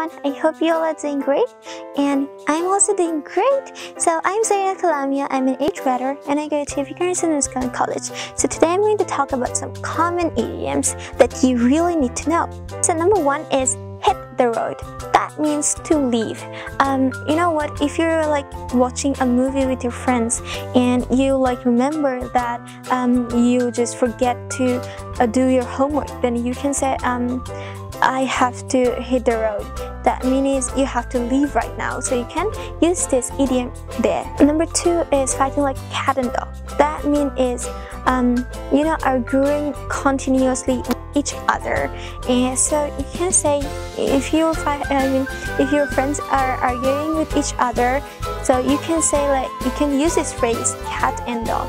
everyone. I hope you all are doing great and I'm also doing great. So I'm Zarina Kalamia, I'm an 8th grader and I go to Viqarunnisa School College. So today I'm going to talk about some common idioms that you really need to know. So number one is hit the road. That means to leave. Um, you know what? If you're like watching a movie with your friends and you like remember that um, you just forget to uh, do your homework, then you can say um, I have to hit the road. That means you have to leave right now. So you can use this idiom there. Number two is fighting like cat and dog. That means is um, you know arguing continuously with each other. And so you can say if you I mean if your friends are arguing with each other, so you can say like you can use this phrase cat and dog.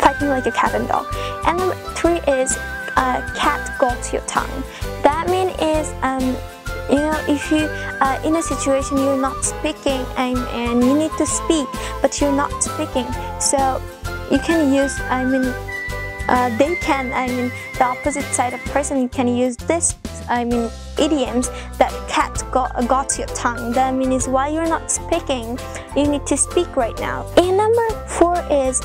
Fighting like a cat and dog. And number three is uh, cat got your tongue. That if you uh, in a situation you're not speaking and, and you need to speak but you're not speaking. So you can use I mean uh, they can I mean the opposite side of person can use this I mean idioms that cat got, got your tongue. That means while you're not speaking you need to speak right now. And number four is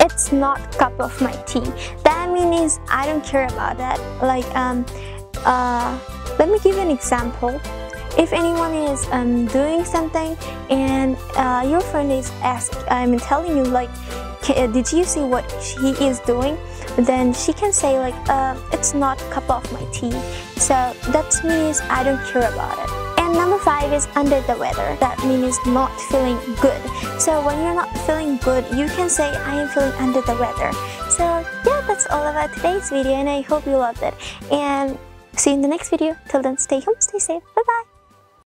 it's not cup of my tea. That means I don't care about that. Like um uh, let me give you an example. If anyone is um, doing something and uh, your friend is ask I mean telling you like uh, did you see what he is doing? Then she can say like uh, it's not cup of my tea. So that means I don't care about it. And number five is under the weather. That means not feeling good. So when you're not feeling good you can say I am feeling under the weather. So yeah that's all about today's video and I hope you loved it. And see you in the next video. Till then stay home stay safe. Bye bye